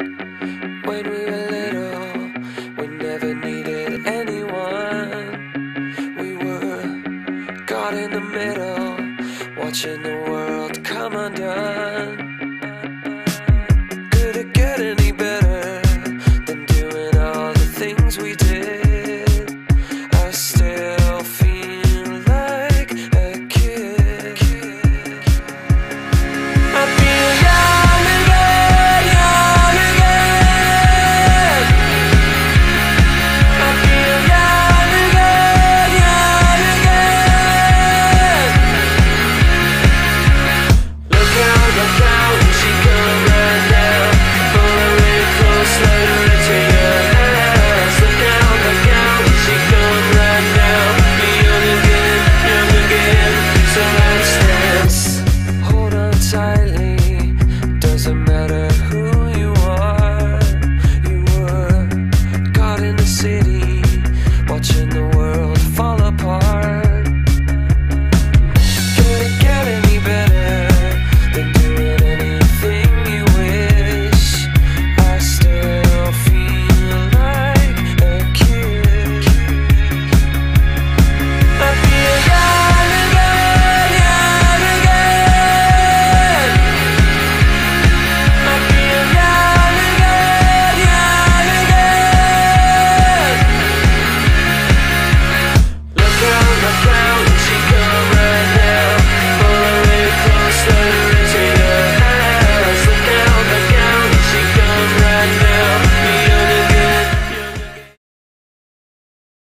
When we were little, we never needed anyone. We were caught in the middle, watching the world.